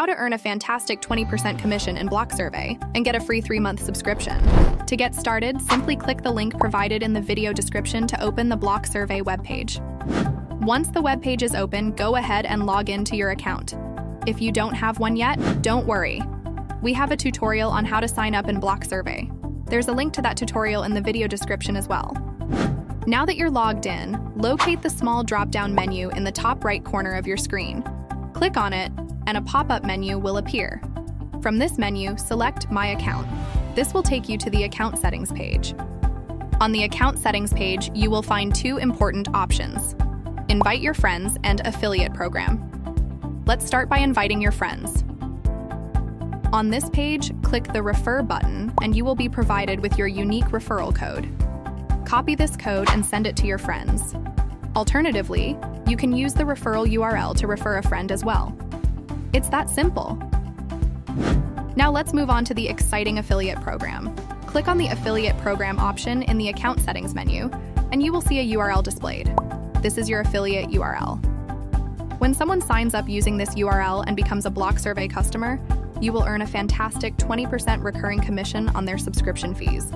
how to earn a fantastic 20% commission in Block Survey and get a free three month subscription. To get started, simply click the link provided in the video description to open the Block Survey webpage. Once the webpage is open, go ahead and log into your account. If you don't have one yet, don't worry. We have a tutorial on how to sign up in Block Survey. There's a link to that tutorial in the video description as well. Now that you're logged in, locate the small drop down menu in the top right corner of your screen. Click on it and a pop-up menu will appear. From this menu, select My Account. This will take you to the Account Settings page. On the Account Settings page, you will find two important options, Invite Your Friends and Affiliate Program. Let's start by inviting your friends. On this page, click the Refer button and you will be provided with your unique referral code. Copy this code and send it to your friends. Alternatively, you can use the referral URL to refer a friend as well. It's that simple. Now let's move on to the exciting affiliate program. Click on the affiliate program option in the account settings menu, and you will see a URL displayed. This is your affiliate URL. When someone signs up using this URL and becomes a Block Survey customer, you will earn a fantastic 20% recurring commission on their subscription fees.